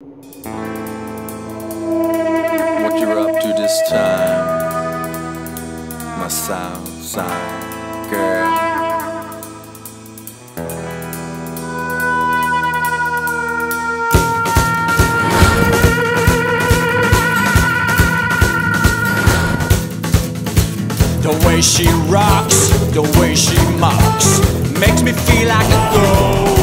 What you're up to this time, my south side girl. The way she rocks, the way she mocks, makes me feel like a ghost.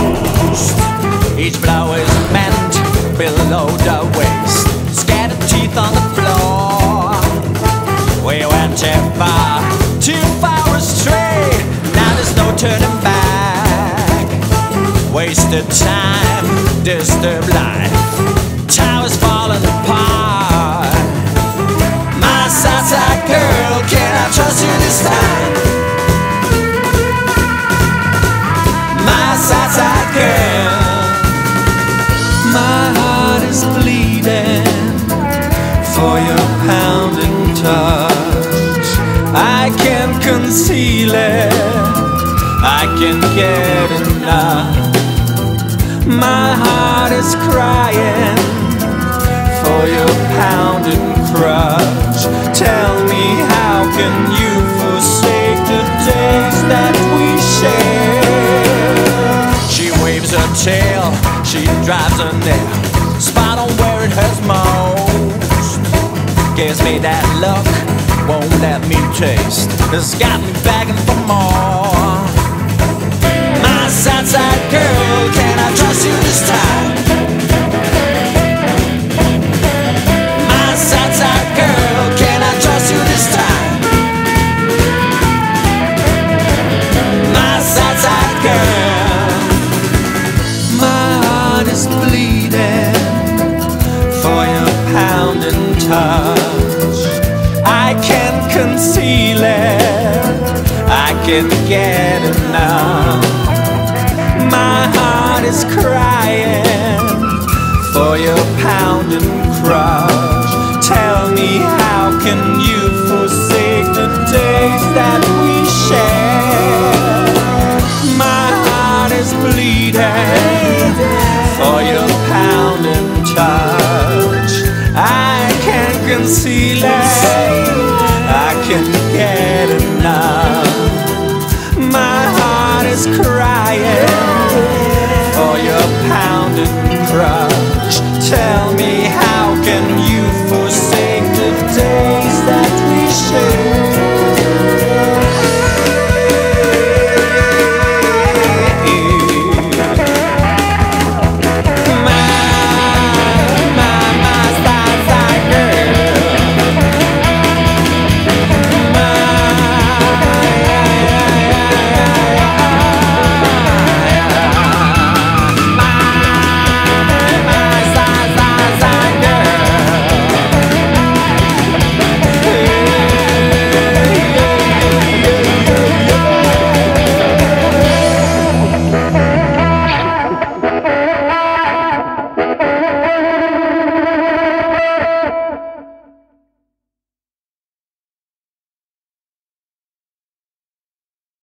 Too far, too far astray. Now there's no turning back. Wasted time, disturbed life, conceal it, I can't get enough. My heart is crying for your pounding crutch. Tell me, how can you forsake the days that we share? She waves her tail, she drives her nail, spot on where it hurts most. Gives me that look, let me taste. It's got me begging for more. My Southside girl, can I trust you this time? My Southside girl, can I trust you this time? My Southside girl, my heart is bleeding for your pounding touch. I can't conceal it, I can't get enough. My heart is crying tell me